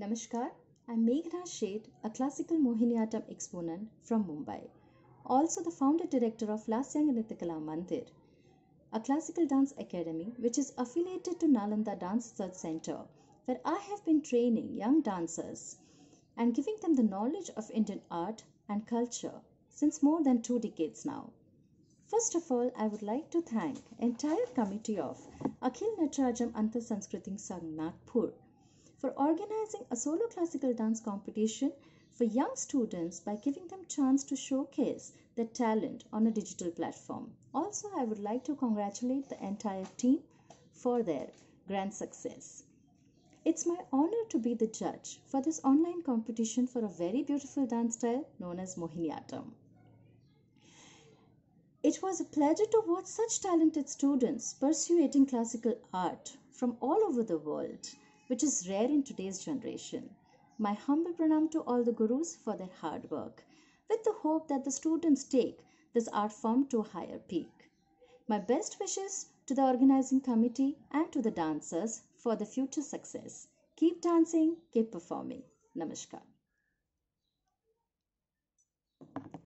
Namaskar, I'm Meghna Sheth, a classical Mohiniyattam exponent from Mumbai, also the founder director of Lasyanga Nrityakala Mandir, a classical dance academy which is affiliated to Nalanda Dance Research Center, where I have been training young dancers and giving them the knowledge of Indian art and culture since more than two decades now. First of all, I would like to thank entire committee of Akhil Natarajam Antar Sanskrutik Sangh Nagpur for organizing a solo classical dance competition for young students by giving them chance to showcase their talent on a digital platform. Also, I would like to congratulate the entire team for their grand success. It's my honor to be the judge for this online competition for a very beautiful dance style known as Mohiniyattam. It was a pleasure to watch such talented students pursuing classical art from all over the world, which is rare in today's generation. My humble pranam to all the gurus for their hard work, with the hope that the students take this art form to a higher peak. My best wishes to the organizing committee and to the dancers for the future success. Keep dancing, keep performing. Namaskar.